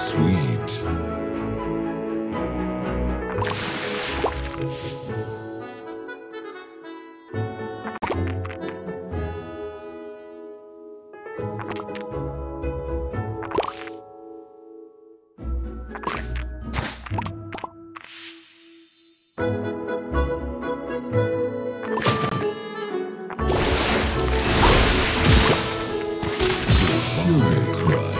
Sweet. Good.